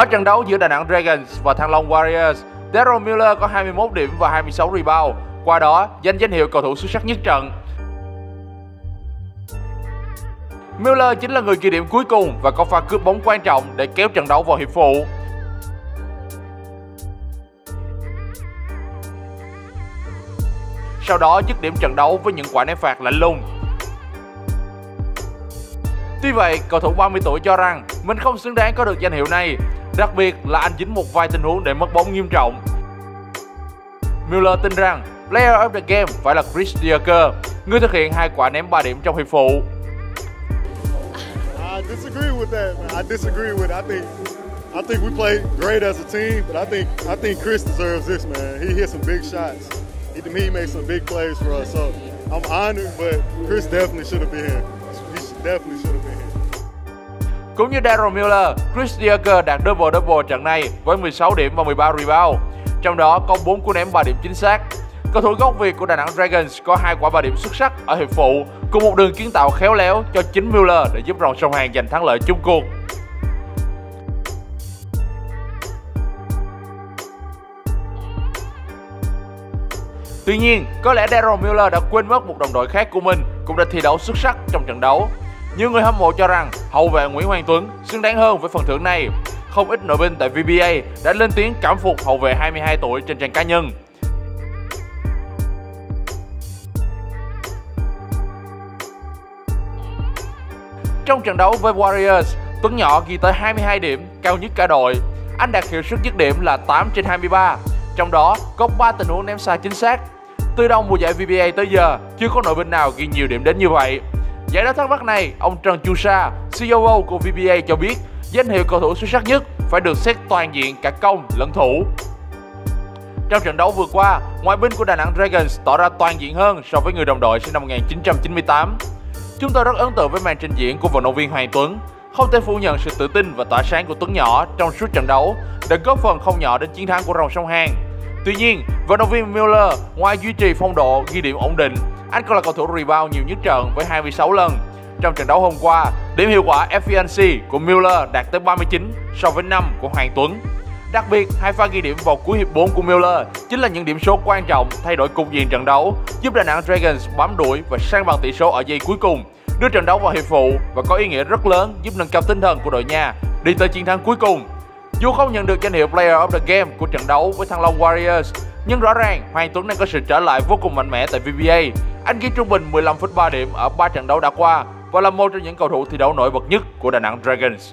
Ở trận đấu giữa Đà Nẵng Dragons và Thăng Long Warriors, Daryl Miller có 21 điểm và 26 rebound, qua đó giành danh hiệu cầu thủ xuất sắc nhất trận. Miller chính là người ghi điểm cuối cùng và có pha cướp bóng quan trọng để kéo trận đấu vào hiệp phụ. Sau đó dứt điểm trận đấu với những quả ném phạt lạnh lùng. Tuy vậy, cầu thủ 30 tuổi cho rằng mình không xứng đáng có được danh hiệu này, đặc biệt là anh dính một vài tình huống để mất bóng nghiêm trọng. Miller tin rằng Player of the Game phải là Chris Dierker, người thực hiện hai quả ném 3 điểm trong hiệp phụ. I disagree with that. Man. I disagree with. It. I think I think we played great as a team, but I think I think Chris deserves this, man. He hit some big shots. He, he made some big plays for us. So I'm honored, but Chris definitely should have been here. He definitely should have been here. Cũng như Daryl Miller, Chris Diaker đạt double-double trận này với 16 điểm và 13 rebound. Trong đó có 4 cú ném 3 điểm chính xác. Cầu thủ gốc Việt của Đà Nẵng Dragons có hai quả 3 điểm xuất sắc ở hiệp phụ cùng một đường kiến tạo khéo léo cho chính Miller để giúp rồng sông hàng giành thắng lợi chung cuộc. Tuy nhiên, có lẽ Daryl Miller đã quên mất một đồng đội khác của mình cũng đã thi đấu xuất sắc trong trận đấu. Nhiều người hâm mộ cho rằng hậu vệ Nguyễn Hoàng Tuấn xứng đáng hơn với phần thưởng này. Không ít nội binh tại VBA đã lên tiếng cảm phục hậu vệ 22 tuổi trên trang cá nhân. Trong trận đấu với Warriors, Tuấn Nhỏ ghi tới 22 điểm, cao nhất cả đội. Anh đạt hiệu suất dứt điểm là 8 trên 23, trong đó có 3 tình huống ném xa chính xác. Từ đầu mùa giải VBA tới giờ, chưa có nội binh nào ghi nhiều điểm đến như vậy. Giải đáp thắc mắc này, ông Trần Chu Sa, CEO của VBA cho biết danh hiệu cầu thủ xuất sắc nhất phải được xét toàn diện cả công lẫn thủ. Trong trận đấu vừa qua, ngoại binh của Đà Nẵng Dragons tỏ ra toàn diện hơn so với người đồng đội sinh năm 1998. Chúng tôi rất ấn tượng với màn trình diễn của vận động viên Hoàng Tuấn. Không thể phủ nhận sự tự tin và tỏa sáng của Tuấn nhỏ trong suốt trận đấu đã góp phần không nhỏ đến chiến thắng của rồng sông Hàn. Tuy nhiên, vận động viên Miller ngoài duy trì phong độ ghi điểm ổn định, anh còn là cầu thủ rebound nhiều nhất trận với 26 lần. Trong trận đấu hôm qua, điểm hiệu quả efficiency của Miller đạt tới 39 so với 5 của Hoàng Tuấn. Đặc biệt, hai pha ghi điểm vào cuối hiệp 4 của Miller chính là những điểm số quan trọng thay đổi cục diện trận đấu, giúp Đà Nẵng Dragons bám đuổi và sang bằng tỷ số ở giây cuối cùng, đưa trận đấu vào hiệp phụ và có ý nghĩa rất lớn giúp nâng cao tinh thần của đội nhà đi tới chiến thắng cuối cùng. Dù không nhận được danh hiệu Player of the Game của trận đấu với Thăng Long Warriors, nhưng rõ ràng Hoàng Tuấn đang có sự trở lại vô cùng mạnh mẽ tại VBA. Anh ghi trung bình 15,3 điểm ở 3 trận đấu đã qua và là một trong những cầu thủ thi đấu nổi bật nhất của Đà Nẵng Dragons.